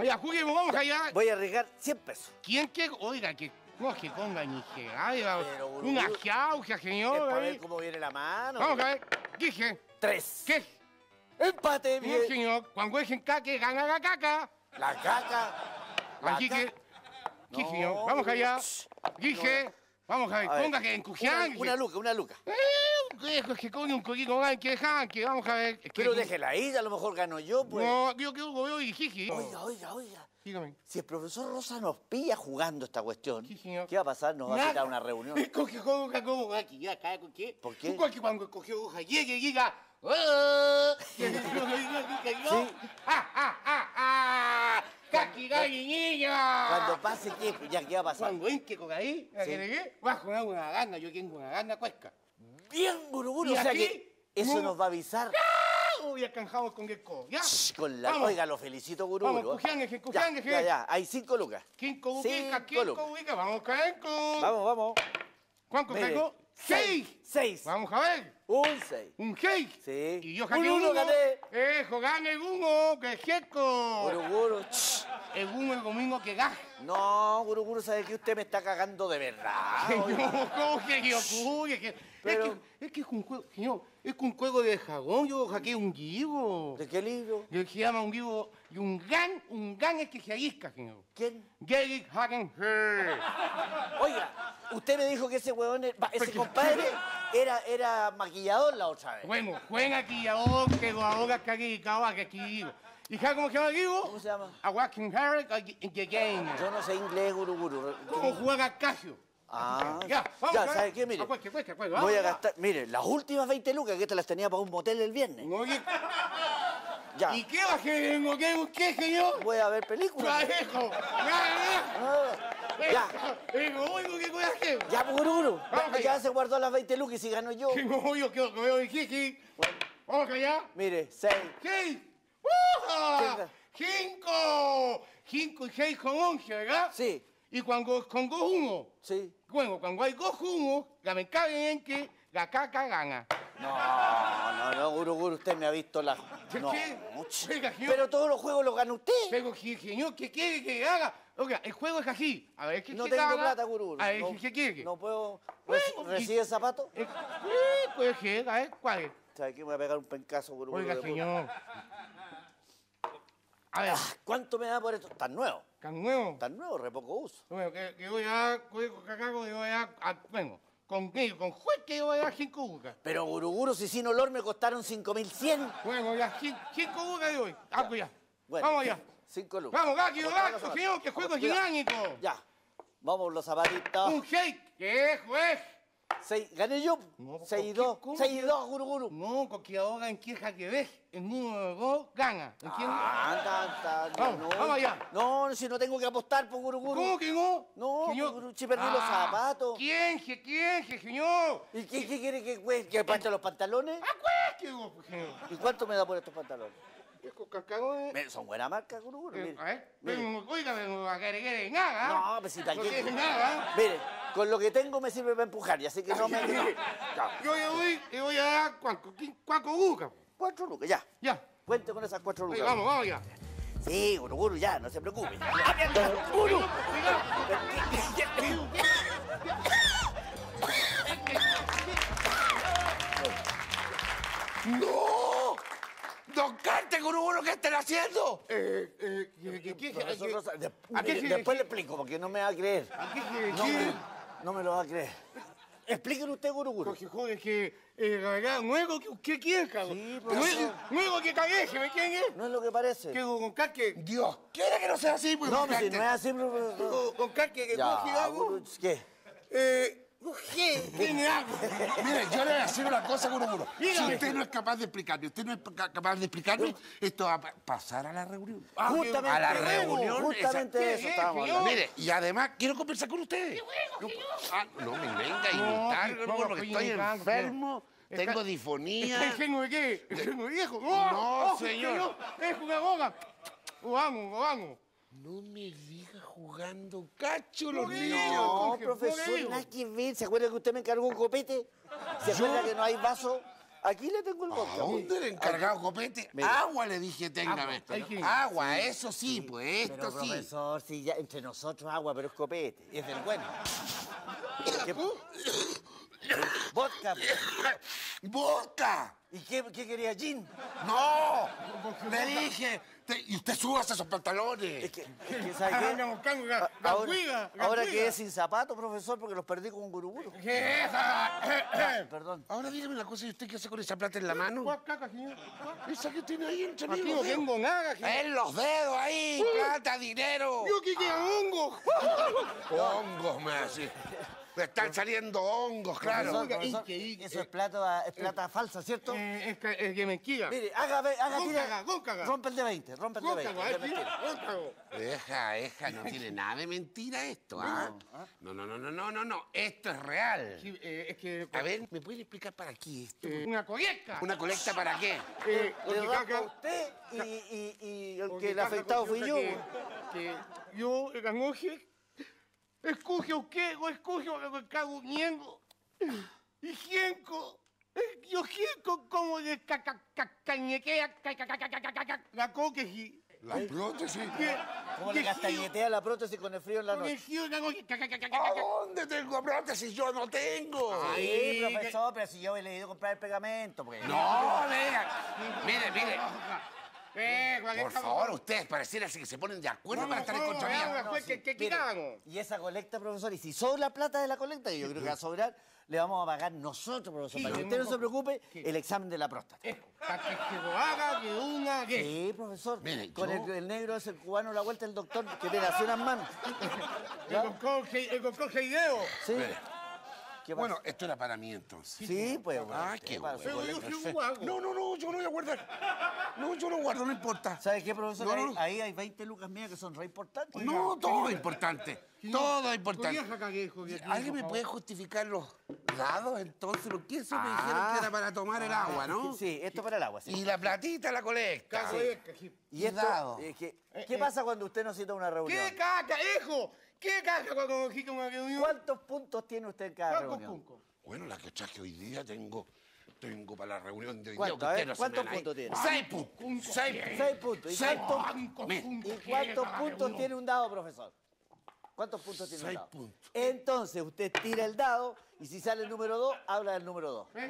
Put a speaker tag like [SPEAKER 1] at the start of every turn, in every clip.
[SPEAKER 1] Allá, juguemos, vamos allá.
[SPEAKER 2] Voy a arriesgar 100 pesos.
[SPEAKER 1] ¿Quién que, oiga, que no que ponga ni
[SPEAKER 2] Pero,
[SPEAKER 1] una jauja,
[SPEAKER 2] Es
[SPEAKER 1] señor?
[SPEAKER 2] para
[SPEAKER 1] ahí.
[SPEAKER 2] ver cómo viene la mano.
[SPEAKER 1] Vamos a ver. Dije,
[SPEAKER 2] Tres.
[SPEAKER 1] ¿qué?
[SPEAKER 2] Empate,
[SPEAKER 1] No,
[SPEAKER 2] bien.
[SPEAKER 1] señor, cuando es en caque, gana la caca.
[SPEAKER 2] La caca. La
[SPEAKER 1] Así que,
[SPEAKER 2] caca.
[SPEAKER 1] ¿qué,
[SPEAKER 2] No,
[SPEAKER 1] señor? Vamos allá. Dije, vamos a ver,
[SPEAKER 2] A ver,
[SPEAKER 1] ponga que en Cuján.
[SPEAKER 2] Una, una luca, una luca.
[SPEAKER 1] Eh, que coge un coquito gan, que dejan, que vamos a ver. es que-
[SPEAKER 2] Pero déjela ahí, a lo mejor gano yo, pues.
[SPEAKER 1] No, yo que veo y jiji.
[SPEAKER 2] Oiga, oiga, oiga.
[SPEAKER 1] Dígame.
[SPEAKER 2] Si el profesor Rosa nos pilla jugando esta cuestión,
[SPEAKER 1] Sí.
[SPEAKER 2] ¿qué va a pasar? Nos va a
[SPEAKER 1] Nada.
[SPEAKER 2] citar a una reunión.
[SPEAKER 1] Coge hoja como aquí, ya, cae con qué.
[SPEAKER 2] ¿Por qué?
[SPEAKER 1] Porque cuando cogió hoja llegue que yo. ¡Ah, ah, ah, ah! ¡Caqui, galli, niño!
[SPEAKER 2] Cuando pase, ¿qué? Ya, ¿qué va a pasar?
[SPEAKER 1] Cuando en que con ahí,
[SPEAKER 2] Sí.
[SPEAKER 1] ¿qué le qué? Va a jugar una gana, yo tengo una gana cuesca.
[SPEAKER 2] Bien, Guruguru.
[SPEAKER 1] ¿Y
[SPEAKER 2] O sea
[SPEAKER 1] aquí?
[SPEAKER 2] que eso
[SPEAKER 1] No.
[SPEAKER 2] nos va a avisar.
[SPEAKER 1] ¡Ah! Uy, canjamos con co, ¿ya?
[SPEAKER 2] Shh, Con la...
[SPEAKER 1] Vamos.
[SPEAKER 2] Oiga, lo felicito, Guruguru.
[SPEAKER 1] Vamos, Cujiangue,
[SPEAKER 2] ya,
[SPEAKER 1] Cujiangue,
[SPEAKER 2] ya, ya, hay cinco lucas.
[SPEAKER 1] Cinco ubica,
[SPEAKER 2] Cinco
[SPEAKER 1] ubica, vamos, Caenco.
[SPEAKER 2] Vamos, vamos.
[SPEAKER 1] ¿Cuánto sacó? ¡Seis!
[SPEAKER 2] Seis.
[SPEAKER 1] Vamos a ver.
[SPEAKER 2] Un seis.
[SPEAKER 1] Un seis.
[SPEAKER 2] Sí.
[SPEAKER 1] Y yo
[SPEAKER 2] Un
[SPEAKER 1] saqué
[SPEAKER 2] uno gané.
[SPEAKER 1] Eh, gane el uno, que es seco.
[SPEAKER 2] Guruguru.
[SPEAKER 1] El uno el domingo que gaje.
[SPEAKER 2] No, Guruguru, sabe que usted me está cagando de verdad. Oiga.
[SPEAKER 1] ¿cómo que yo? Que-
[SPEAKER 2] Pero-
[SPEAKER 1] Es, que, es que es un juego, señor, es que un juego de jagón, yo saqué un libro.
[SPEAKER 2] ¿De qué libro?
[SPEAKER 1] Que se llama un libro, y un gan, un gan es que se arisca, señor.
[SPEAKER 2] ¿Quién?
[SPEAKER 1] Gary Hagen
[SPEAKER 2] Oiga, usted me dijo que ese huevón, ese
[SPEAKER 1] Porque-
[SPEAKER 2] compadre era, era maquillador la otra vez.
[SPEAKER 1] Bueno, aquí ahora, que lo ahora que aquí, que aquí. ¿Y sabe cómo se llama el equipo?
[SPEAKER 2] ¿Cómo se llama?
[SPEAKER 1] A Walking Herrick in the game.
[SPEAKER 2] Yo no sé inglés, guru, guru.
[SPEAKER 1] ¿Cómo juega Casio?
[SPEAKER 2] Ah,
[SPEAKER 1] ya, vamos,
[SPEAKER 2] ya,
[SPEAKER 1] ¿eh?
[SPEAKER 2] ¿sabes qué? Mire,
[SPEAKER 1] acueste, acueste, acueste, vamos,
[SPEAKER 2] voy a gastar, ya. mire, las últimas 20 lucas que te las tenía para un motel el viernes.
[SPEAKER 1] No, que...
[SPEAKER 2] ya.
[SPEAKER 1] ¿Y qué va a hacer en señor?
[SPEAKER 2] Voy a ver películas.
[SPEAKER 1] Ya,
[SPEAKER 2] hijo, ya,
[SPEAKER 1] ya. Ah. Es lo único voy a hacer.
[SPEAKER 2] Ya, pues, guru, guru.
[SPEAKER 1] Vamos,
[SPEAKER 2] ya se guardó las 20 lucas y si gano yo.
[SPEAKER 1] Que no, yo creo que veo el jiji. Vamos allá.
[SPEAKER 2] Mire, 6.
[SPEAKER 1] 6. ¡Jinco! ¡Jinco y seis con once, ¿verdad?
[SPEAKER 2] Sí.
[SPEAKER 1] Y cuando con dos uno.
[SPEAKER 2] Sí.
[SPEAKER 1] Bueno, cuando hay dos uno, la me cabe en que la caca gana.
[SPEAKER 2] No, no, no, Guru usted me ha visto la... No,
[SPEAKER 1] mucho.
[SPEAKER 2] Pero todos los juegos los gana usted.
[SPEAKER 1] Pero, señor, ¿qué quiere que haga? Oiga, el juego es así. A ver, ¿qué
[SPEAKER 2] No tengo plata, Guru
[SPEAKER 1] A ver, ¿qué quiere?
[SPEAKER 2] No puedo...
[SPEAKER 1] Bueno,
[SPEAKER 2] ¿Recibe
[SPEAKER 1] y-
[SPEAKER 2] zapatos? Sí,
[SPEAKER 1] eh, pues, sí, a ver, ¿cuál es?
[SPEAKER 2] ¿Sabe qué? Me voy a pegar un pencazo,
[SPEAKER 1] Guru
[SPEAKER 2] Guru. Oiga,
[SPEAKER 1] señor, a ver,
[SPEAKER 2] Ah, ¿Cuánto me da por esto? Tan nuevo.
[SPEAKER 1] tan nuevo.
[SPEAKER 2] Tan nuevo, re poco uso.
[SPEAKER 1] Bueno, que, que voy a, voy a, cacago, que voy a, a- bueno, con qué, con juez que voy a dar cinco lucas.
[SPEAKER 2] Pero Guruguru, si sin olor me costaron 5.100.
[SPEAKER 1] Bueno, ya, cin- cinco lucas de hoy. Ah, pues ya.
[SPEAKER 2] Bueno,
[SPEAKER 1] Vamos allá.
[SPEAKER 2] Cinco lucas.
[SPEAKER 1] Vamos, Gaki,
[SPEAKER 2] vamos,
[SPEAKER 1] señor, que juego dinámico.
[SPEAKER 2] Ya. Vamos los zapatitos.
[SPEAKER 1] Un shake, es juez.
[SPEAKER 2] Seis, gané yo.
[SPEAKER 1] No,
[SPEAKER 2] Seis y
[SPEAKER 1] ¿por qué?
[SPEAKER 2] dos.
[SPEAKER 1] ¿Cómo
[SPEAKER 2] Seis y
[SPEAKER 1] que-
[SPEAKER 2] dos, Guruguru.
[SPEAKER 1] No, porque ahora en queja que ves, número de dos gana. ¿Entiendes?
[SPEAKER 2] Ah,
[SPEAKER 1] Vamos,
[SPEAKER 2] no.
[SPEAKER 1] vamos allá.
[SPEAKER 2] No, si no tengo que apostar por Guruguru.
[SPEAKER 1] ¿Cómo que no?
[SPEAKER 2] No,
[SPEAKER 1] Señor.
[SPEAKER 2] Guruguru, si perdí los
[SPEAKER 1] Ah,
[SPEAKER 2] zapatos.
[SPEAKER 1] ¿Quién, se, quién, se, señor?
[SPEAKER 2] ¿Y qué, qué quiere que, que, que los pantalones?
[SPEAKER 1] Ah, pues, que pues, señor.
[SPEAKER 2] ¿Y cuánto me da por estos pantalones? Me- Son buena marca.
[SPEAKER 1] Eh,
[SPEAKER 2] mire. Mire.
[SPEAKER 1] no nada.
[SPEAKER 2] No, pues si
[SPEAKER 1] No
[SPEAKER 2] tal
[SPEAKER 1] quiere nada.
[SPEAKER 2] Mire, con lo que tengo me sirve para empujar, y así que no me... Ya.
[SPEAKER 1] Yo le voy, le voy a dar cuatro, cuatro lucas.
[SPEAKER 2] Cuatro lucas, ya.
[SPEAKER 1] Ya.
[SPEAKER 2] Cuente con esas cuatro lucas.
[SPEAKER 1] vamos, vamos ya.
[SPEAKER 2] Sí, Guruguru, ya, no se preocupe.
[SPEAKER 1] Uno.
[SPEAKER 3] ¡No! ¡Don Cante, Guruguru, qué están haciendo!
[SPEAKER 1] Eh, eh, ¿qué- qué- qué-
[SPEAKER 2] Profesor
[SPEAKER 1] qué-
[SPEAKER 2] Rosa, de-
[SPEAKER 1] ¿A qué
[SPEAKER 2] mire,
[SPEAKER 1] se-
[SPEAKER 2] después le explico, porque no me va a creer.
[SPEAKER 1] ¿A qué quiere
[SPEAKER 2] No,
[SPEAKER 1] decir?
[SPEAKER 2] no me lo va a creer. Explíquelo usted, Guruguru.
[SPEAKER 1] Porque joder, que eh, luego que usted quiere, cabrón.
[SPEAKER 2] Sí, profesor.
[SPEAKER 1] luego que cagué, ¿se me entiende?
[SPEAKER 2] No es lo que parece.
[SPEAKER 1] Que con calque,
[SPEAKER 3] Dios, quiere que no sea así, pues,
[SPEAKER 2] No,
[SPEAKER 3] don
[SPEAKER 2] pues si
[SPEAKER 3] Cante.
[SPEAKER 2] no es así, profesor.
[SPEAKER 1] que coge algo.
[SPEAKER 2] Guruguru, ¿qué?
[SPEAKER 1] Eh.
[SPEAKER 3] Mire, yo le voy a decir una cosa, Guruguru. Si
[SPEAKER 1] Dígame.
[SPEAKER 3] usted no es capaz de explicarme, usted no es ca- capaz de explicarme, esto va a pa- pasar a la reunión.
[SPEAKER 1] Ah,
[SPEAKER 2] Justamente,
[SPEAKER 3] a la
[SPEAKER 2] eso,
[SPEAKER 3] reunión,
[SPEAKER 2] Justamente de eso
[SPEAKER 1] ¿Qué,
[SPEAKER 2] estábamos hablando.
[SPEAKER 3] Mire, y además quiero conversar con usted. No, ah, no me venga a invitar,
[SPEAKER 1] no,
[SPEAKER 3] porque
[SPEAKER 1] estoy
[SPEAKER 3] enfermo,
[SPEAKER 1] Está-
[SPEAKER 3] tengo
[SPEAKER 1] ¿Está
[SPEAKER 3] difonía.
[SPEAKER 1] enfermo de qué? ¿Enfermo de viejo? ¡No,
[SPEAKER 3] No,
[SPEAKER 1] oh,
[SPEAKER 3] señor.
[SPEAKER 1] Es una boga. Vamos, vamos.
[SPEAKER 3] No me diga jugando cacho los niños.
[SPEAKER 2] No, profesor, nada que ver. ¿Se acuerda que usted me encargó un copete? ¿Se acuerda que no hay vaso? Aquí le tengo el
[SPEAKER 3] ¿A
[SPEAKER 2] vodka.
[SPEAKER 3] dónde le encargado copete?
[SPEAKER 2] Mira.
[SPEAKER 3] Agua le dije, téngame.
[SPEAKER 1] Agua,
[SPEAKER 3] Agua, eso sí, pues
[SPEAKER 2] Pero,
[SPEAKER 3] esto sí.
[SPEAKER 2] profesor, si ya entre nosotros agua, pero es copete. Es del bueno. ¿Qué- Vodka.
[SPEAKER 3] ¡Vodka!
[SPEAKER 2] ¿Y qué, qué quería, gin?
[SPEAKER 3] ¡No! Le dije. Te- y usted suba esos pantalones.
[SPEAKER 2] Es que, es que ¿sabe
[SPEAKER 1] Ah,
[SPEAKER 2] qué?
[SPEAKER 1] no, can- ga-
[SPEAKER 2] Ahora, ahora quedé sin zapatos, profesor, porque los perdí con un guruguru.
[SPEAKER 1] ¿Qué es esa?
[SPEAKER 2] Perdón.
[SPEAKER 3] Ahora dígame una cosa, ¿y usted qué hace con esa plata en la mano?
[SPEAKER 1] ¿Cuál caca, señor?
[SPEAKER 3] Esa que tiene ahí entre mis
[SPEAKER 1] no
[SPEAKER 3] dedos.
[SPEAKER 1] tengo nada, señor.
[SPEAKER 3] En los dedos ahí, plata, dinero.
[SPEAKER 1] Yo que quedan hongos.
[SPEAKER 3] Hongos, me hace. Me están saliendo hongos, claro.
[SPEAKER 2] Profesor, profesor, eso es plata, es plata falsa, ¿cierto?
[SPEAKER 1] Eh, es, que, es que mentira.
[SPEAKER 2] Mire, haga, ve- haga, tira- rompe el de 20, rompe el de 20.
[SPEAKER 1] Góncago,
[SPEAKER 2] es de
[SPEAKER 1] eh.
[SPEAKER 3] Deja, deja, no tiene nada de mentira esto, ¿ah? No, no, no, no, no, no, no. Esto es real.
[SPEAKER 1] Sí, eh, es que...
[SPEAKER 3] A ver, ¿me puede explicar para qué esto?
[SPEAKER 1] eh, una colecta.
[SPEAKER 3] ¿Una colecta para qué?
[SPEAKER 1] Eh,
[SPEAKER 2] Le
[SPEAKER 1] caca-
[SPEAKER 2] usted y, y, y el que el afectado fui yo.
[SPEAKER 1] considera Que, que yo, la noche, escoge o qué, o escoge o que cago niego. Y gienco. eh, Yo gienco como de la coqueji.
[SPEAKER 3] La prótesis.
[SPEAKER 2] ¿Cómo le castañetea la prótesis con el frío en la noche?
[SPEAKER 3] ¿A dónde tengo prótesis? Yo no tengo.
[SPEAKER 2] Sí, profesor, pero si yo he leído comprar el pegamento, pues.
[SPEAKER 3] No, vea. Mire, mire.
[SPEAKER 1] Eh,
[SPEAKER 3] Por favor, ustedes parecieran que se ponen de acuerdo para estar en contra mía.
[SPEAKER 1] ¿Qué
[SPEAKER 2] Mire,
[SPEAKER 1] quitamos?
[SPEAKER 2] y esa colecta, profesor, y si sobra plata de la colecta, yo creo que va a sobrar, le vamos a pagar nosotros, profesor.
[SPEAKER 1] Sí,
[SPEAKER 2] para que usted no
[SPEAKER 1] no-
[SPEAKER 2] se preocupe,
[SPEAKER 1] Sí.
[SPEAKER 2] el examen de la próstata.
[SPEAKER 1] Para que se lo haga de una vez.
[SPEAKER 2] Sí, profesor.
[SPEAKER 3] Mire,
[SPEAKER 2] Con
[SPEAKER 3] yo-
[SPEAKER 2] el, el negro es el cubano, la vuelta del doctor, que te nació unas manos.
[SPEAKER 1] El el doctor Seideo.
[SPEAKER 2] Sí.
[SPEAKER 3] Mire.
[SPEAKER 2] ¿Qué pasa?
[SPEAKER 3] Bueno, esto era para mí entonces.
[SPEAKER 2] sí, pues. bueno,
[SPEAKER 3] Ah,
[SPEAKER 2] ¿qué
[SPEAKER 3] qué
[SPEAKER 2] pasa?
[SPEAKER 3] bueno.
[SPEAKER 1] Pero yo soy
[SPEAKER 3] Perfecto.
[SPEAKER 1] un vago.
[SPEAKER 3] No, no, no, yo no voy a guardar. No, yo no guardo, no importa.
[SPEAKER 2] ¿Sabe qué, profesor?
[SPEAKER 3] No,
[SPEAKER 2] ahí,
[SPEAKER 3] no.
[SPEAKER 2] ahí hay 20 lucas mías que son re importantes.
[SPEAKER 3] No, todo es importante. Todo es importante.
[SPEAKER 1] ¿Podría sacar eso de aquí,
[SPEAKER 3] ¿Alguien me puede justificar los dados entonces? Porque eso me
[SPEAKER 2] Ah.
[SPEAKER 3] dijeron que era para tomar el agua, ¿no?
[SPEAKER 2] Sí, esto para el agua, sí.
[SPEAKER 3] Y la platita la colecta.
[SPEAKER 2] Y esto,
[SPEAKER 3] dado.
[SPEAKER 2] eh, que- ¿qué pasa cuando usted no cita una reunión?
[SPEAKER 1] ¿Qué caca, hijo? ¿Qué caca cuando me una reunión?
[SPEAKER 2] ¿Cuántos puntos tiene usted cada
[SPEAKER 1] ¿Cuántos
[SPEAKER 2] reunión?
[SPEAKER 1] puntos?
[SPEAKER 3] Bueno, la que traje hoy día tengo, tengo para la reunión de hoy
[SPEAKER 2] ¿Cuánto?
[SPEAKER 3] día. Que se
[SPEAKER 2] ¿cuántos puntos tiene?
[SPEAKER 3] Seis puntos. Seis
[SPEAKER 2] Seis puntos. ¿Y
[SPEAKER 1] puntos.
[SPEAKER 2] ¿y cuántos puntos tiene un dado, profesor? ¿Cuántos puntos tiene
[SPEAKER 3] Seis
[SPEAKER 2] un dado?
[SPEAKER 3] puntos.
[SPEAKER 2] Entonces, usted tira el dado y si sale el número 2, habla del número 2.
[SPEAKER 1] ¿Eh?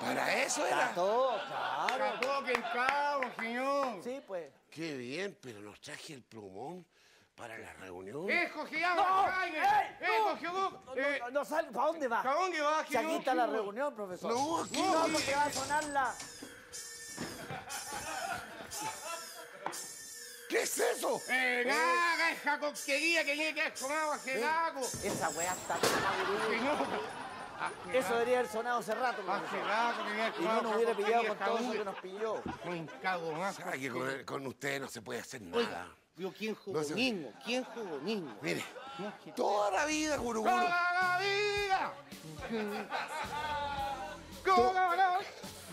[SPEAKER 3] Para eso
[SPEAKER 2] Está
[SPEAKER 3] era.
[SPEAKER 2] todo, claro.
[SPEAKER 1] Sacó que en cabo, señor.
[SPEAKER 2] Sí, pues.
[SPEAKER 3] Qué bien, pero nos traje el plumón para la reunión.
[SPEAKER 1] Hijo, se llama
[SPEAKER 2] ¡No! ¡Ey!
[SPEAKER 1] Hijo,
[SPEAKER 2] ¡No! No,
[SPEAKER 1] Eh,
[SPEAKER 2] no, no sale. ¿Para dónde va?
[SPEAKER 1] ¿Para dónde va, señor?
[SPEAKER 2] está la reunión, profesor.
[SPEAKER 3] No, aquí
[SPEAKER 2] no,
[SPEAKER 3] no.
[SPEAKER 2] porque va a sonar la...
[SPEAKER 3] ¿Qué es eso?
[SPEAKER 1] Eh, nada, esa coquería que tiene que con agua, se lago.
[SPEAKER 2] Esa weá está. Eso debería haber sonado hace rato,
[SPEAKER 1] Hace rato que viene
[SPEAKER 2] Y no nos hubiera pillado con todo eso que nos pilló.
[SPEAKER 1] Me cago más.
[SPEAKER 3] Con, usted no se puede hacer nada.
[SPEAKER 1] Yo quién jugó
[SPEAKER 3] No
[SPEAKER 1] niño, quién jugó niño.
[SPEAKER 3] Mire,
[SPEAKER 1] No, que-
[SPEAKER 3] toda la vida, Guruguru.
[SPEAKER 1] ¡Toda la vida! ¡Toda la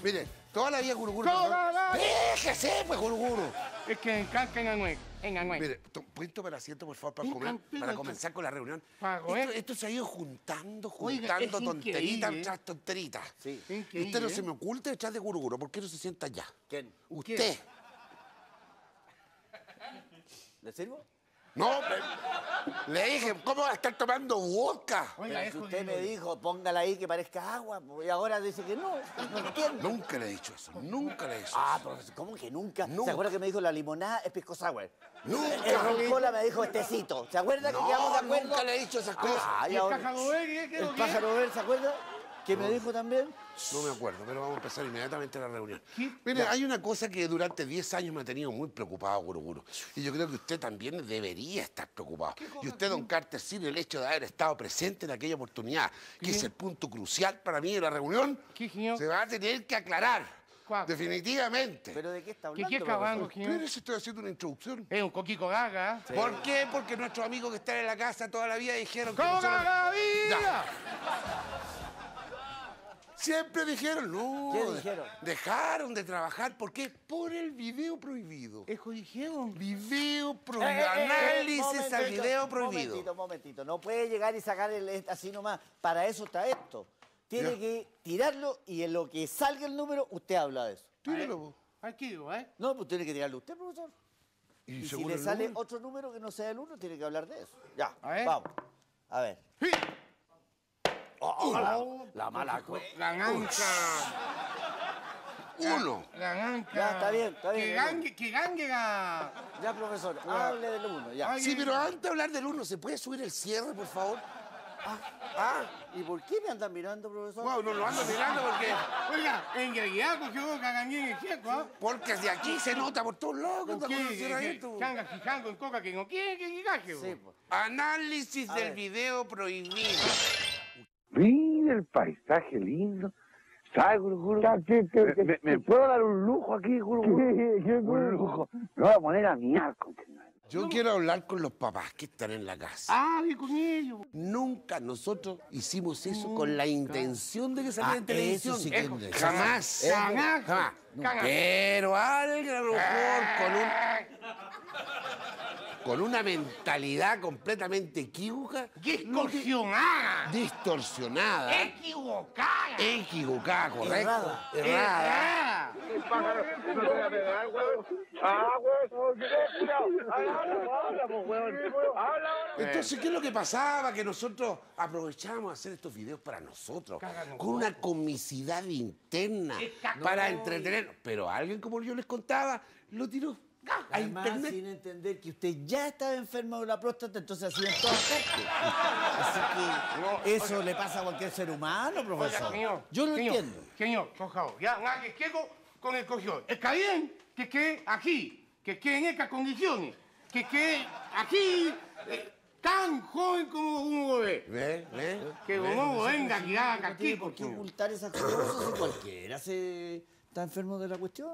[SPEAKER 3] Mire, toda la vida, Guruguru.
[SPEAKER 1] Toda la vida.
[SPEAKER 3] Déjese, pues, Guruguru.
[SPEAKER 1] Es que en canca en Anuel, en Anuel.
[SPEAKER 3] Mire, to- puesto para asiento, por favor, para, comer- para comenzar con la reunión.
[SPEAKER 1] Para
[SPEAKER 3] Esto, se ha ido juntando, juntando
[SPEAKER 1] es
[SPEAKER 3] tonterita
[SPEAKER 1] increíble.
[SPEAKER 3] tras tonterita.
[SPEAKER 2] Sí.
[SPEAKER 3] Usted no
[SPEAKER 1] ¿eh?
[SPEAKER 3] se me oculte detrás de Guruguru. ¿Por qué no se sienta allá?
[SPEAKER 2] ¿Quién?
[SPEAKER 3] Usted.
[SPEAKER 2] ¿Le sirvo?
[SPEAKER 3] No, me- le dije, ¿cómo va a estar tomando vodka?
[SPEAKER 1] Oiga,
[SPEAKER 2] Pero si
[SPEAKER 1] hijo,
[SPEAKER 2] usted me dijo, póngala ahí que parezca agua, y ahora dice que no, no entiendo.
[SPEAKER 3] Nunca le he dicho eso, nunca le he dicho
[SPEAKER 2] Ah,
[SPEAKER 3] eso.
[SPEAKER 2] profesor, ¿cómo que nunca?
[SPEAKER 3] Nunca.
[SPEAKER 2] ¿Se acuerda que me dijo la limonada es pisco sour?
[SPEAKER 3] Nunca.
[SPEAKER 2] El ron cola me dijo estecito. ¿Se acuerda que quedamos de
[SPEAKER 3] No,
[SPEAKER 2] acuerdo?
[SPEAKER 3] nunca le he dicho esas cosas.
[SPEAKER 2] Ah,
[SPEAKER 1] ¿Y
[SPEAKER 2] y
[SPEAKER 1] el
[SPEAKER 2] ahora-
[SPEAKER 1] pájaro verde, qué
[SPEAKER 2] El
[SPEAKER 1] lo que
[SPEAKER 2] pájaro verde, ¿se acuerda? Que me dijo también.
[SPEAKER 3] No me acuerdo, pero vamos a empezar inmediatamente la reunión.
[SPEAKER 1] ¿Qué?
[SPEAKER 3] Mire, hay una cosa que durante 10 años me ha tenido muy preocupado, Guruguru. Y yo creo que usted también debería estar preocupado. Y usted, don Carter, sin el hecho de haber estado presente en aquella oportunidad, que es el punto crucial para mí de la reunión,
[SPEAKER 1] ¿Qué,
[SPEAKER 3] se va a tener que aclarar. Definitivamente.
[SPEAKER 2] ¿Pero de qué está
[SPEAKER 1] ¿Qué
[SPEAKER 2] hablando?
[SPEAKER 1] qué
[SPEAKER 2] profesor?
[SPEAKER 1] señor?
[SPEAKER 3] Pero si estoy haciendo una introducción.
[SPEAKER 1] Es un coquico gaga.
[SPEAKER 3] ¿Por qué? Porque nuestros amigos que están en la casa toda la vida dijeron que
[SPEAKER 1] ¡Toda
[SPEAKER 3] nosotros-
[SPEAKER 1] la vida!
[SPEAKER 3] Siempre dijeron, no.
[SPEAKER 2] ¿Qué
[SPEAKER 3] de-
[SPEAKER 2] dijeron?
[SPEAKER 3] Dejaron de trabajar. ¿Por qué? Por el video prohibido.
[SPEAKER 1] Eso dijeron.
[SPEAKER 3] Video
[SPEAKER 2] Eh,
[SPEAKER 3] prohibido.
[SPEAKER 2] eh, eh,
[SPEAKER 3] Análisis
[SPEAKER 2] momentito,
[SPEAKER 3] al video prohibido.
[SPEAKER 2] Momentito, momentito. No puede llegar y sacar el, así nomás. Para eso está esto. tiene
[SPEAKER 3] Ya.
[SPEAKER 2] que tirarlo y en lo que salga el número, usted habla de eso.
[SPEAKER 3] Tíralo, po.
[SPEAKER 1] Aquí digo, ¿eh?
[SPEAKER 2] No, pues tiene que tirarlo usted, profesor.
[SPEAKER 3] Y,
[SPEAKER 2] Y si le sale
[SPEAKER 3] número-
[SPEAKER 2] otro número que no sea el uno, tiene que hablar de eso. Ya,
[SPEAKER 1] A ver.
[SPEAKER 2] vamos. A ver.
[SPEAKER 1] Sí.
[SPEAKER 2] Oh, la, la mala cuenta.
[SPEAKER 1] Gananca.
[SPEAKER 3] Uno.
[SPEAKER 1] Gananca.
[SPEAKER 2] Ya, está bien, está bien,
[SPEAKER 1] Que gangue, que gangue ga-
[SPEAKER 2] Ya, profesor, hable del uno, ya.
[SPEAKER 1] Ay,
[SPEAKER 3] Sí, pero antes de hablar del uno, ¿se puede subir el cierre, por favor?
[SPEAKER 2] Ah, ¿y por qué me andan mirando, profesor?
[SPEAKER 3] Wow, no lo ando mirando porque...
[SPEAKER 1] Oiga, en realidad cogió cagangue en el jeco, ¿ah?
[SPEAKER 3] Porque de aquí se nota por todos lados que.
[SPEAKER 1] Canga, fijango en coca, que no quiere que gigaje,
[SPEAKER 2] Sí, pues.
[SPEAKER 3] Análisis
[SPEAKER 2] A
[SPEAKER 3] del
[SPEAKER 2] ver.
[SPEAKER 3] video prohibido.
[SPEAKER 4] Mira el paisaje lindo. ¿Sabes, Guruguru? ¿Me, me, me puedo dar un lujo aquí, Guruguru? Un lujo. Me voy a poner a miar, conchetumare.
[SPEAKER 3] Yo quiero hablar con los papás que están en la casa.
[SPEAKER 1] Hable con ellos.
[SPEAKER 3] Nunca nosotros hicimos eso con la intención de que saliera
[SPEAKER 2] Ah,
[SPEAKER 3] en televisión.
[SPEAKER 2] sí es-
[SPEAKER 3] jamás.
[SPEAKER 1] Jamás.
[SPEAKER 3] Pero alguien a lo mejor con un con una mentalidad completamente equívoca,
[SPEAKER 1] Distorsionada.
[SPEAKER 3] distorsionada,
[SPEAKER 1] Equivocada.
[SPEAKER 3] equivocada, correcto,
[SPEAKER 2] Errada.
[SPEAKER 3] errada.
[SPEAKER 1] Errada.
[SPEAKER 3] Entonces, ¿qué es lo que pasaba? Que nosotros aprovechábamos hacer estos videos para nosotros,
[SPEAKER 1] Cáganos,
[SPEAKER 3] con una comicidad interna, para entretener. Pero alguien, como yo les contaba, lo tiró a
[SPEAKER 2] Además,
[SPEAKER 3] internet.
[SPEAKER 2] sin entender que usted ya estaba enfermo de la próstata, entonces ha sido en todas partes. Así que eso le pasa a cualquier ser humano,
[SPEAKER 1] Oiga,
[SPEAKER 2] profesor.
[SPEAKER 1] señor.
[SPEAKER 2] Yo lo
[SPEAKER 1] señor,
[SPEAKER 2] entiendo.
[SPEAKER 1] Señor, por favor, ya, nada que quedo con el cogión. Está bien que quede aquí, que quede en estas condiciones, que quede aquí eh, tan joven como uno ve.
[SPEAKER 3] ¿Ve? ¿Ve?
[SPEAKER 1] Que uno venga aquí
[SPEAKER 2] No
[SPEAKER 1] aquí,
[SPEAKER 2] por qué
[SPEAKER 1] porque...
[SPEAKER 2] ocultar esas cosas si cualquiera se está enfermo de la cuestión.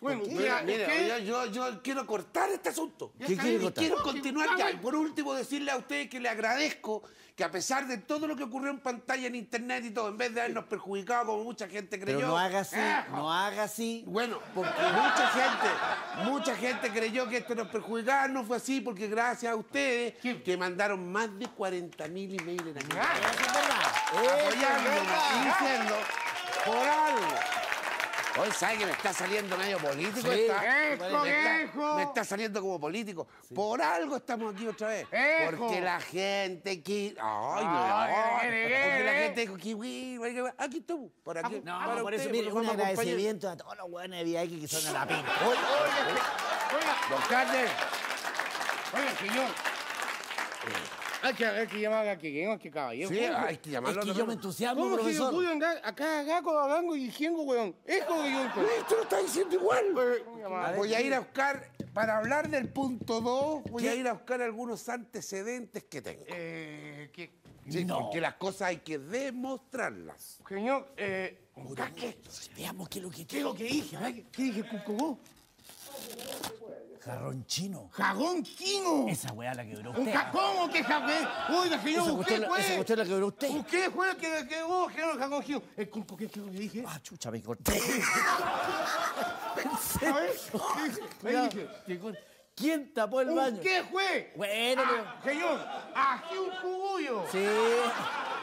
[SPEAKER 1] Bueno, mira,
[SPEAKER 3] Mira,
[SPEAKER 1] es que-
[SPEAKER 3] yo, yo, yo quiero cortar este asunto.
[SPEAKER 2] ¿Qué quiere
[SPEAKER 3] Y
[SPEAKER 2] cortar?
[SPEAKER 3] quiero continuar
[SPEAKER 1] Ah,
[SPEAKER 3] ya. Y por último, decirle a ustedes que le agradezco que a pesar de todo lo que ocurrió en pantalla, en internet y todo, en vez de habernos perjudicado como mucha gente creyó.
[SPEAKER 2] Pero no haga así,
[SPEAKER 1] Ah,
[SPEAKER 2] no haga así.
[SPEAKER 3] Bueno, porque mucha gente, mucha gente creyó que esto nos perjudicaba, no fue así, porque gracias a ustedes que mandaron más de 40 mil emails en aquel
[SPEAKER 1] Ah,
[SPEAKER 3] diciendo por algo. Hoy sabe que me está saliendo medio político.
[SPEAKER 2] Sí.
[SPEAKER 3] me, está, me está saliendo como político. Por algo estamos aquí otra vez.
[SPEAKER 1] Ejo.
[SPEAKER 3] Porque la gente que. Ay, no,
[SPEAKER 1] Ay,
[SPEAKER 3] ay,
[SPEAKER 1] eh,
[SPEAKER 3] Porque la
[SPEAKER 1] eh,
[SPEAKER 3] gente dijo aquí estamos. Por aquí.
[SPEAKER 2] No,
[SPEAKER 3] para
[SPEAKER 2] por eso,
[SPEAKER 3] ustedes,
[SPEAKER 2] mire, un agradecimiento a todos los buenos de VIX que son a la pinta.
[SPEAKER 1] Oiga,
[SPEAKER 3] Don Carlos.
[SPEAKER 1] oiga, señor. Hay que, hay que llamar a que hay que caballero.
[SPEAKER 3] Sí,
[SPEAKER 1] ¿Cómo?
[SPEAKER 3] hay que llamarlo.
[SPEAKER 2] Es que yo me entusiasmo,
[SPEAKER 1] ¿Cómo que yo
[SPEAKER 2] profesor.
[SPEAKER 1] pude andar acá, acá, con y diciendo, weón? Yo
[SPEAKER 3] Esto lo está diciendo igual. Voy a ir a buscar, para hablar del punto 2, voy a ir a buscar algunos antecedentes que tengo.
[SPEAKER 1] Eh, que,
[SPEAKER 3] Sí,
[SPEAKER 2] No.
[SPEAKER 3] porque las cosas hay que demostrarlas.
[SPEAKER 1] señor, eh, ¿qué?
[SPEAKER 2] Veamos qué es lo que
[SPEAKER 1] ¿Qué es lo que dije? ¿Qué dije, Cucubó?
[SPEAKER 2] Jarrón chino.
[SPEAKER 1] ¡Jagón chino!
[SPEAKER 2] Esa weá la quebró
[SPEAKER 1] ¿Un
[SPEAKER 2] usted.
[SPEAKER 1] ¿Cómo que jagón? Oiga, señor, usted fue.
[SPEAKER 2] esa cuestión la quebró usted.
[SPEAKER 1] Usted fue el que quedó, que el jagón chino. Eh, ¿cómo- ¿Qué es lo que dije?
[SPEAKER 2] Ah, chucha, me corté.
[SPEAKER 1] A ver, ¿qué
[SPEAKER 2] Ya,
[SPEAKER 1] dije?
[SPEAKER 2] qué ¿Quién tapó el baño?
[SPEAKER 1] ¿Qué fue?
[SPEAKER 2] Bueno, pero-
[SPEAKER 1] Ah, señor, aquí un cubullo.
[SPEAKER 2] Sí,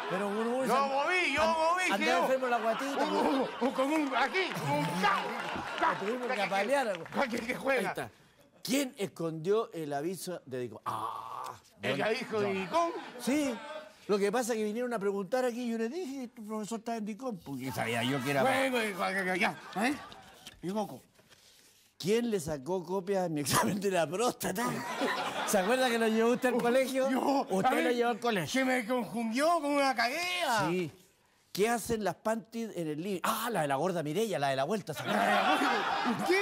[SPEAKER 2] pero uno
[SPEAKER 1] Yo moví, yo moví,
[SPEAKER 2] Andaba
[SPEAKER 1] señor.
[SPEAKER 2] enfermo la guatita.
[SPEAKER 1] Un- un- un- un, aquí, un ca,
[SPEAKER 2] tuvimos que apalear.
[SPEAKER 1] que- que
[SPEAKER 2] Ahí
[SPEAKER 1] juega.
[SPEAKER 2] está. ¿Quién escondió el aviso de Dico? Ah,
[SPEAKER 1] El
[SPEAKER 2] don-
[SPEAKER 1] hijo de Dicón.
[SPEAKER 2] Sí. Lo que pasa es que vinieron a preguntar aquí y yo les dije, tu profesor está en Dicón, porque sabía yo que era...
[SPEAKER 1] Bueno, ya, ya, ¿eh? Y loco.
[SPEAKER 2] ¿Quién le sacó copias de mi examen de la próstata? ¿Se acuerda que lo llevó usted al colegio?
[SPEAKER 1] Yo,
[SPEAKER 2] ¿Usted lo llevó al colegio?
[SPEAKER 1] Se me confundió con una caguera.
[SPEAKER 2] Sí. ¿Qué hacen las panties en el libro? Ah, la de la gorda Mirella, la de la vuelta. ¿se acuerda?
[SPEAKER 1] ¿Qué?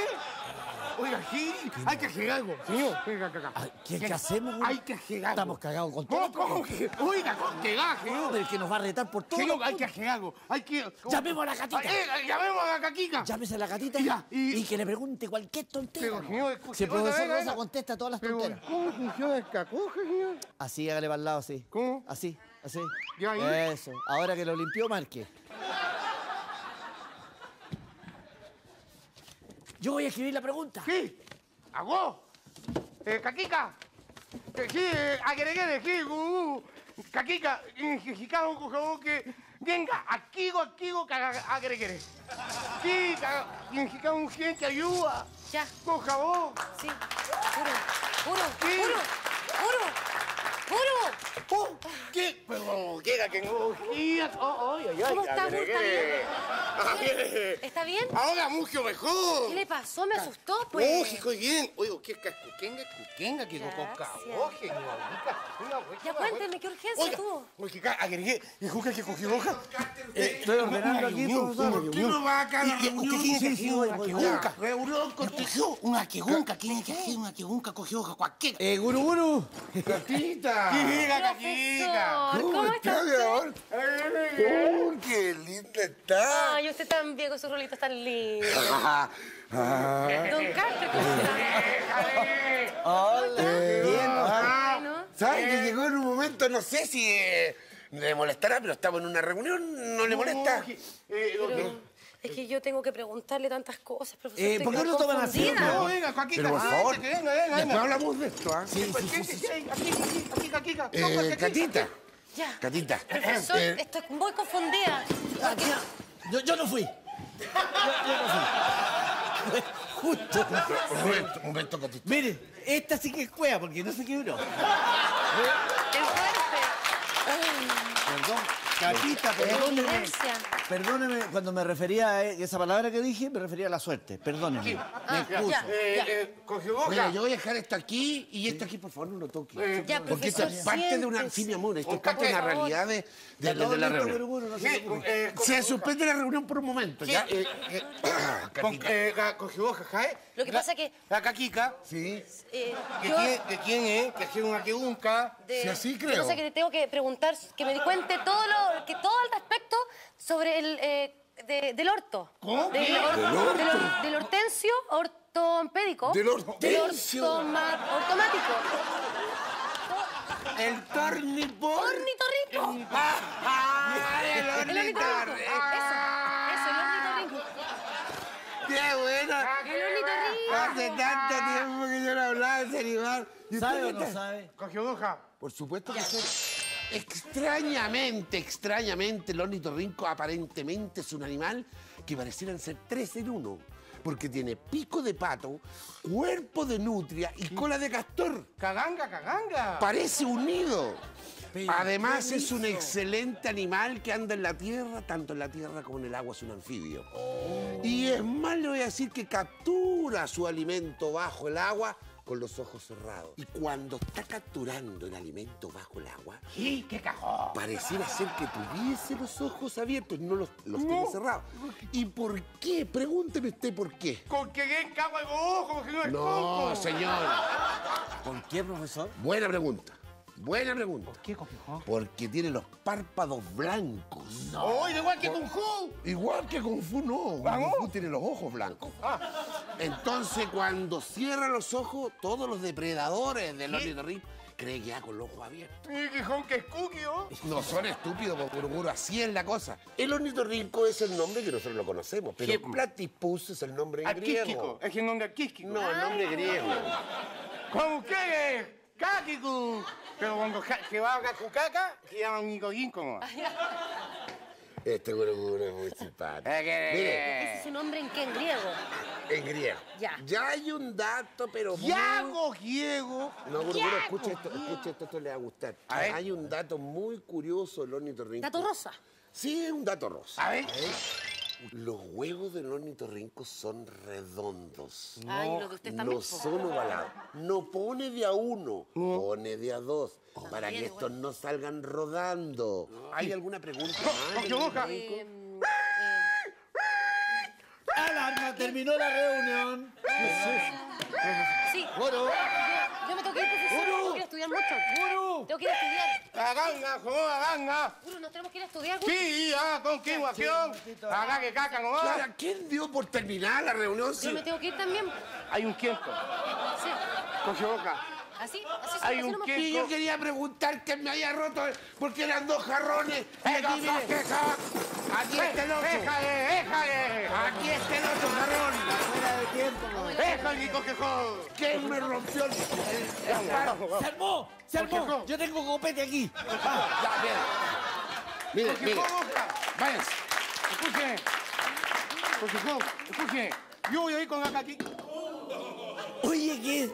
[SPEAKER 1] Oiga, sí, hay que hacer algo, señor. Venga, acá, acá.
[SPEAKER 2] Ay, ¿Qué, qué hacemos? güey?
[SPEAKER 1] Hay que hacer algo.
[SPEAKER 2] Estamos cagados con
[SPEAKER 1] ¿Cómo,
[SPEAKER 2] todo.
[SPEAKER 1] cómo que? Oiga, ¿con señor?
[SPEAKER 2] Del que nos va a retar por todo.
[SPEAKER 1] Señor, hay que hacer algo. Hay que...
[SPEAKER 2] Llamemos a la gatita.
[SPEAKER 1] Eh, llamemos a la caquica.
[SPEAKER 2] Llámese a la gatita
[SPEAKER 1] Ya,
[SPEAKER 2] y,
[SPEAKER 1] y-
[SPEAKER 2] que le pregunte cualquier tontera.
[SPEAKER 1] Pero, señor, escuche,
[SPEAKER 2] Si el profesor
[SPEAKER 1] venga,
[SPEAKER 2] Rosa contesta todas las
[SPEAKER 1] Pero,
[SPEAKER 2] tonteras.
[SPEAKER 1] ¿cómo funciona el cacoje, señor?
[SPEAKER 2] Así, hágale para el lado, así.
[SPEAKER 1] ¿Cómo?
[SPEAKER 2] Así, así.
[SPEAKER 1] Ya, ahí.
[SPEAKER 2] Eso. Ahora que lo limpió, marque. Yo voy a escribir la pregunta.
[SPEAKER 1] Sí, hago. Eh, caquica. Eh, sí, eh, agregué, sí, uh, caquica. Jicado, favor, que venga, aquí, aquí, agregué. Sí, significa un gente ayuda.
[SPEAKER 5] Ya.
[SPEAKER 1] Con jabón.
[SPEAKER 5] Sí. Puro, puro,
[SPEAKER 1] Sí.
[SPEAKER 5] puro, puro, puro.
[SPEAKER 1] Oh, ¿Qué? Pero, ¿qué no? Oh,
[SPEAKER 5] ¿Cómo está?
[SPEAKER 1] agregué.
[SPEAKER 5] ¿Está bien?
[SPEAKER 1] Agregué.
[SPEAKER 5] ¿Está bien?
[SPEAKER 1] Ahora mucho mejor.
[SPEAKER 5] ¿Qué le pasó? Me asustó,
[SPEAKER 1] Oh,
[SPEAKER 5] pues.
[SPEAKER 1] estoy bien. Oye, ¿qué es cuquenga, cuquenga, que con
[SPEAKER 5] Gracias.
[SPEAKER 1] caboje,
[SPEAKER 5] Ya cuénteme, ¿qué urgencia tuvo?
[SPEAKER 1] Oye, que agregué, y juca que cogió hoja.
[SPEAKER 2] Estoy ordenando aquí, profesor.
[SPEAKER 1] ¿Por qué no va acá a la reunión?
[SPEAKER 2] usted tiene que hacer una quejunca.
[SPEAKER 1] Reunión con una quejunca. ¿Quién que hacer una quejunca? Cogió hoja cualquiera.
[SPEAKER 2] Eh, guru, guru.
[SPEAKER 1] Caquica.
[SPEAKER 5] Profesor, ¿cómo está
[SPEAKER 3] mi
[SPEAKER 5] usted?
[SPEAKER 3] ¡Oh, qué linda está!
[SPEAKER 5] Ay, usted también con sus rolitos tan lindos.
[SPEAKER 3] Ah, ah.
[SPEAKER 5] Don Carter, ¿cómo está?
[SPEAKER 2] Hola. Bien.
[SPEAKER 5] Bueno.
[SPEAKER 3] ¿Sabes que llegó en un momento, no sé si eh, le molestará, pero estamos en una reunión, no le molesta?
[SPEAKER 5] Pero es que yo tengo que preguntarle tantas cosas, profesor.
[SPEAKER 2] Eh, ¿por qué no toman así.
[SPEAKER 1] No, venga.
[SPEAKER 3] Pero por favor,
[SPEAKER 1] Venga, venga, venga.
[SPEAKER 3] después hablamos de esto, ¿ah?
[SPEAKER 2] Sí, sí, sí, sí.
[SPEAKER 1] Aquí, aquí, aquí, aquí.
[SPEAKER 3] Eh, Catita,
[SPEAKER 5] Ya.
[SPEAKER 3] Catita.
[SPEAKER 5] Profesor,
[SPEAKER 3] eh,
[SPEAKER 5] estoy muy confundida. Porque
[SPEAKER 2] Yo, yo no fui. Yo, yo no fui. Justo.
[SPEAKER 3] un momento, un momento, Catita.
[SPEAKER 2] Mire, esta sí que es cueva porque no se quebró.
[SPEAKER 5] es fuerte.
[SPEAKER 2] Perdón. Catita, perdóneme. Perdóneme, cuando me refería a esa palabra que dije, me refería a la suerte. Perdóneme.
[SPEAKER 5] Ah, ya,
[SPEAKER 1] Eh,
[SPEAKER 5] ya.
[SPEAKER 1] eh, cogió hoja.
[SPEAKER 3] Mira, yo voy a dejar esto aquí y esto aquí, por favor, no lo toque.
[SPEAKER 1] Eh,
[SPEAKER 5] Ya,
[SPEAKER 3] Porque esto es parte de una... Sí, mi amor, esto es parte de
[SPEAKER 1] café.
[SPEAKER 3] realidad de, de-
[SPEAKER 2] Ya,
[SPEAKER 3] de
[SPEAKER 2] todo
[SPEAKER 3] la reunión.
[SPEAKER 2] no se
[SPEAKER 1] Sí, eh,
[SPEAKER 3] Se suspende la reunión por un momento, ¿ya? Eh, eh,
[SPEAKER 1] eh, cogió hoja, ¿sabes?
[SPEAKER 5] Lo que pasa que
[SPEAKER 1] La caquica.
[SPEAKER 3] Sí.
[SPEAKER 5] eh,
[SPEAKER 1] ¿De
[SPEAKER 5] yo
[SPEAKER 1] quién, de quién es? Que hace una quejunca.
[SPEAKER 5] de,
[SPEAKER 3] Sí, así creo.
[SPEAKER 5] no sé que te tengo que preguntar, que me cuente todo lo, que todo al respecto sobre el eh, de- del orto.
[SPEAKER 1] ¿Cómo?
[SPEAKER 5] Del, or-
[SPEAKER 3] ¿Del orto?
[SPEAKER 5] del or- del hortensio ortompédico.
[SPEAKER 3] ¿Del hortensio?
[SPEAKER 5] Del ortoma- ortomático.
[SPEAKER 3] El tornipor.
[SPEAKER 5] Ornitorrinco.
[SPEAKER 3] ¡Ah! El
[SPEAKER 5] El ornitorrinco.
[SPEAKER 3] ornitorrinco.
[SPEAKER 5] Eso, eso, el ornitorrinco.
[SPEAKER 3] ¡Qué buena!
[SPEAKER 5] El ornitorrinco.
[SPEAKER 3] Hace tanto tiempo que yo no hablaba de ese animal. ¿Y usted
[SPEAKER 2] ¿Sabe o no sabe?
[SPEAKER 1] Cogió hoja.
[SPEAKER 3] Por supuesto que sí. Extrañamente, extrañamente, el ornitorrinco aparentemente es un animal que parecieran ser tres en uno. Porque tiene pico de pato, cuerpo de nutria y cola de castor.
[SPEAKER 1] Caganga, caganga.
[SPEAKER 3] Parece unido.
[SPEAKER 2] Pero,
[SPEAKER 3] Además
[SPEAKER 2] ¿qué
[SPEAKER 3] es un excelente animal que anda en la tierra, tanto en la tierra como en el agua, es un anfibio. Y es más, le voy a decir que captura su alimento bajo el agua con los ojos cerrados. Y cuando está capturando el alimento bajo el agua,
[SPEAKER 1] Sí, qué cajón.
[SPEAKER 3] pareciera ser que tuviese los ojos abiertos, no los, los tiene cerrados. ¿Y por qué? Pregúnteme usted por qué.
[SPEAKER 1] Con que bien cago el ojo, no es
[SPEAKER 3] No, señor.
[SPEAKER 2] ¿Por qué, profesor?
[SPEAKER 3] Buena pregunta. Buena pregunta.
[SPEAKER 1] ¿Qué cogió?
[SPEAKER 3] Porque tiene los párpados blancos.
[SPEAKER 1] Oye, igual que Kung Fu.
[SPEAKER 3] Igual que Kung Fu no.
[SPEAKER 1] ¿Vamos?
[SPEAKER 3] Kung Fu tiene los ojos blancos. Entonces, cuando cierra los ojos, todos los depredadores del ornitorrinco creen que va con los ojos abiertos.
[SPEAKER 1] Y quijón que es cookie, ¿oh?
[SPEAKER 3] No son estúpidos, Guruguru, así es la cosa. El ornitorrinco es el nombre que nosotros lo conocemos, pero
[SPEAKER 1] Sí.
[SPEAKER 3] platypus es el nombre griego.
[SPEAKER 1] Es el nombre aquístico.
[SPEAKER 3] No, el nombre griego.
[SPEAKER 1] ¿Cómo es? Caquicu. Pero cuando se va a cacucaca, se llama un nicoginco.
[SPEAKER 3] Este Guruguru es muy simpático. Mire,
[SPEAKER 5] ¿Ese es su nombre en qué? ¿En griego?
[SPEAKER 3] en griego.
[SPEAKER 5] Ya.
[SPEAKER 3] hay un dato, pero muy-
[SPEAKER 1] Yago, Diego.
[SPEAKER 3] No, Guruguru, escucha esto, escucha esto, esto le va a gustar.
[SPEAKER 1] A ver.
[SPEAKER 3] Hay un dato muy curioso del ornitorrinco.
[SPEAKER 5] Dato rosa.
[SPEAKER 3] Sí, es un dato rosa.
[SPEAKER 1] A ver.
[SPEAKER 3] Los huevos del ornitorrinco son redondos.
[SPEAKER 5] Ay, lo de usted
[SPEAKER 3] no
[SPEAKER 5] también. po.
[SPEAKER 3] son ovalados. No pone de a uno, pone de a dos. Para que estos no salgan rodando. ¿Hay alguna pregunta más?
[SPEAKER 1] Cogió boca.
[SPEAKER 5] Eh,
[SPEAKER 2] ¡Alarma! Terminó la reunión.
[SPEAKER 5] sí.
[SPEAKER 2] Guru.
[SPEAKER 5] Yo me tengo que ir, profesor. Que a estudiar mucho. Tengo que ir a estudiar.
[SPEAKER 1] Caganga, como caganga.
[SPEAKER 5] Guru, nos tenemos que ir a estudiar. Guru.
[SPEAKER 1] Sí, a continuación. Haga que caca nomás.
[SPEAKER 3] Clara, ¿quién dio por terminar la reunión?
[SPEAKER 5] Yo me tengo que ir también.
[SPEAKER 1] Hay un quiento.
[SPEAKER 5] Sí.
[SPEAKER 1] Cogió boca.
[SPEAKER 5] Así, así,
[SPEAKER 1] Hay
[SPEAKER 5] así
[SPEAKER 1] un qué-
[SPEAKER 3] Y yo quería preguntar que me haya roto porque eran dos jarrones. Y aquí, aquí está el otro.
[SPEAKER 1] ¡Déjale, déjale!
[SPEAKER 3] Aquí está el otro jarrón.
[SPEAKER 2] Tiempo. no.
[SPEAKER 1] ¡Déjale, Nico Quejón!
[SPEAKER 3] ¿Quién me rompió el, el- el?
[SPEAKER 2] ¡Se armó! ¡Se armó! Yo tengo copete aquí.
[SPEAKER 3] Ya, bien. Mire, mire. Váyanse.
[SPEAKER 1] Escuche. Jorge Juan, escuche. Yo voy a ir con acá aquí.
[SPEAKER 2] Oye, ¿qué?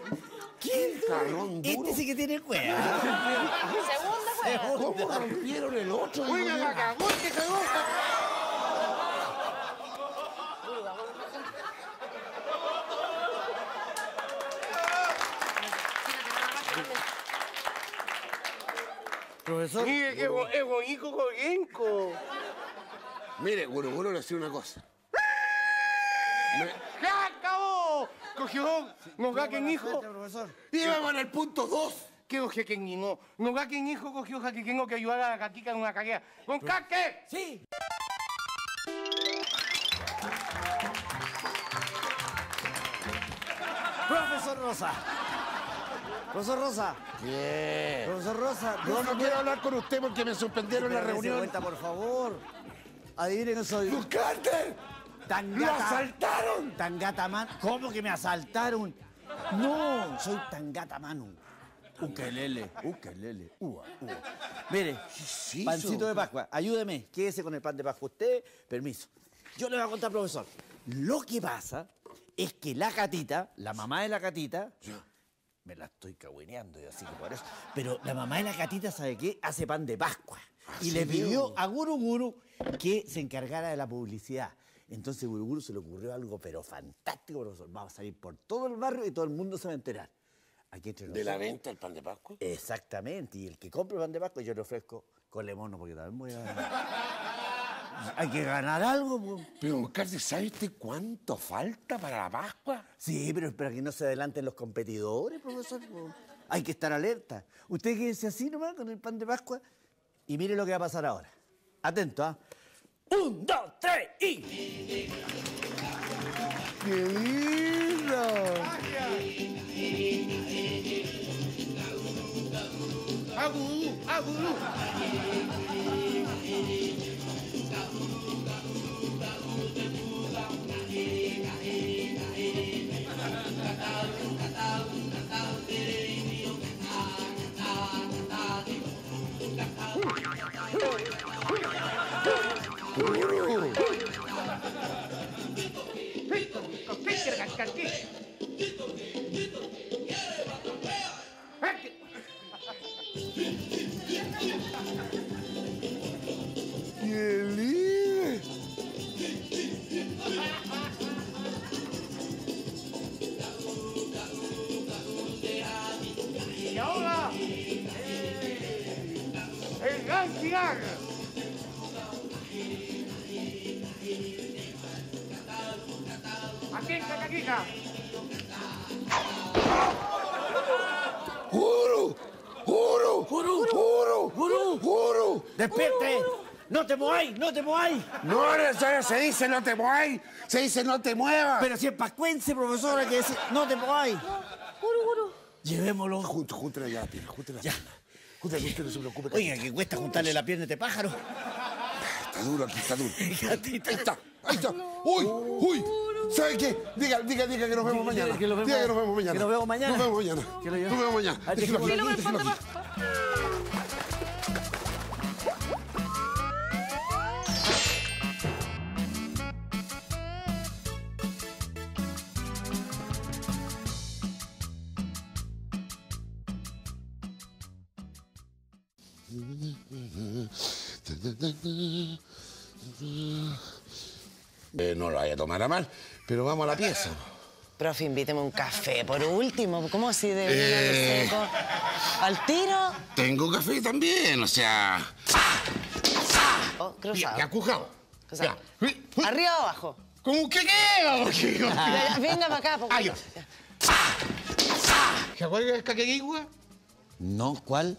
[SPEAKER 2] ¿Quién?
[SPEAKER 3] Carrón duro.
[SPEAKER 2] Este sí que tiene cueva.
[SPEAKER 5] Segunda juega.
[SPEAKER 3] ¿Cómo rompieron el otro? digo
[SPEAKER 1] Oiga,
[SPEAKER 3] yo?
[SPEAKER 1] acá, que se busca.
[SPEAKER 2] Profesor.
[SPEAKER 1] Mire, qué bo- es bonito coyenco.
[SPEAKER 3] Mire, Guru Guru le decía una cosa. Me-
[SPEAKER 1] ¡Ya acabó! Cogió, no ga quien hijo.
[SPEAKER 2] profesor.
[SPEAKER 3] Y vamos en el punto 2.
[SPEAKER 1] ¿Qué quien hijo? No ga quien hijo cogió que tengo que ayudar a la caquica en una caguea. ¡Con caque!
[SPEAKER 2] Sí. Profesor Rosa. Profesor Rosa.
[SPEAKER 3] Bien.
[SPEAKER 2] Profesor Rosa.
[SPEAKER 3] Yo no quiero hablar con usted porque me suspendieron la reunión.
[SPEAKER 2] vuelta, por favor. Adivinen que soy.
[SPEAKER 3] ¡Don Carter!
[SPEAKER 2] Tan
[SPEAKER 3] ¡Lo
[SPEAKER 2] gata.
[SPEAKER 3] asaltaron!
[SPEAKER 2] Tan gata man. ¿Cómo que me asaltaron? No, soy tan gata mano. Ukelele, ukelele, ua, ua. Mire,
[SPEAKER 3] Sí,
[SPEAKER 2] pancito de Pascua, ayúdeme, quédese con el pan de Pascua usted, permiso. Yo le voy a contar, profesor. Lo que pasa es que la gatita, la mamá de la gatita, me la estoy cagüeneando y así que por eso. Pero la mamá de la gatita, ¿sabe qué? Hace pan de Pascua. Y le pidió a Guru Guru que se encargara de la publicidad. Entonces Guru Guru se le ocurrió algo, pero fantástico, profesor. Vamos a salir por todo el barrio y todo el mundo se va a enterar. Aquí entre
[SPEAKER 3] ¿De la venta del pan de Pascua?
[SPEAKER 2] Exactamente. Y el que compre pan de Pascua yo le ofrezco con mono porque también voy a... Hay que ganar algo, po.
[SPEAKER 3] Pero, Carter, ¿sabe usted cuánto falta para la Pascua?
[SPEAKER 2] Sí, pero es para que no se adelanten los competidores, profesor. po. Hay que estar alerta. Usted quédese así nomás con el pan de Pascua y mire lo que va a pasar ahora. Atento, ¿ah? Un, dos, tres y... ¡Qué lindo!
[SPEAKER 1] ¡Agudú! ¡Agudú!
[SPEAKER 3] う
[SPEAKER 2] ん。¡No te mováis! No,
[SPEAKER 3] eso se dice no te muevas, se dice no te muevas.
[SPEAKER 2] Pero si es pascuense, profesor, hay que decir, no te mováis.
[SPEAKER 5] Guru, guru.
[SPEAKER 2] Llevémoslo.
[SPEAKER 3] Junto, júntale ya la pierna, júntale la pierna. Júntale, usted no se preocupe.
[SPEAKER 2] Oiga, que cuesta juntarle la pierna a este pájaro.
[SPEAKER 3] Está duro aquí, está duro. Ahí está, ahí está. ¡Uy! ¡Uy! ¿Sabe qué? Diga, diga, diga que nos vemos
[SPEAKER 2] Diga,
[SPEAKER 3] mañana.
[SPEAKER 2] que nos vemos-
[SPEAKER 3] Diga que nos vemos mañana.
[SPEAKER 2] que nos vemos mañana.
[SPEAKER 3] Nos vemos mañana.
[SPEAKER 2] Que lo lleve-
[SPEAKER 3] Nos vemos mañana. Eh, no lo vaya a tomar a mal, pero vamos a la pieza.
[SPEAKER 6] Profe, invíteme un café, por último. ¿Cómo así de
[SPEAKER 3] Eh.
[SPEAKER 6] seco? ¿Al tiro?
[SPEAKER 3] Tengo café también, o sea.
[SPEAKER 6] Oh, cruzado.
[SPEAKER 1] Ya, cujado.
[SPEAKER 6] Cruzado.
[SPEAKER 1] Ya.
[SPEAKER 6] ¿Arriba o abajo?
[SPEAKER 1] ¿Cómo que? Porque yo-
[SPEAKER 6] Ya, ya, venga para acá. porque-
[SPEAKER 1] Ah, ya. ¿Jaguarga es caqueguigua?
[SPEAKER 2] No, ¿cuál?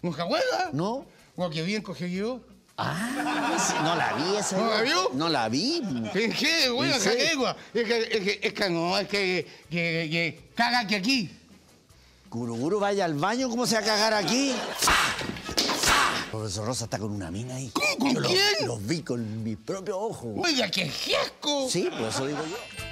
[SPEAKER 1] ¿No jaguarga?
[SPEAKER 2] No.
[SPEAKER 1] ¿O que bien coge yo?
[SPEAKER 2] Ah, no la vi esa.
[SPEAKER 1] ¿No la vio?
[SPEAKER 2] No la vi.
[SPEAKER 1] ¿Qué? ¿Qué? Bueno. Es que, es que, es que no, es que, que, que caga que aquí.
[SPEAKER 2] Guruguru, vaya al baño, ¿cómo se va a cagar aquí? Profesor Rosa está con una mina ahí.
[SPEAKER 1] ¿Cómo? ¿Con quién?
[SPEAKER 2] Los vi con mis propios ojos.
[SPEAKER 1] Oiga, qué gesco.
[SPEAKER 2] Sí, por eso digo yo.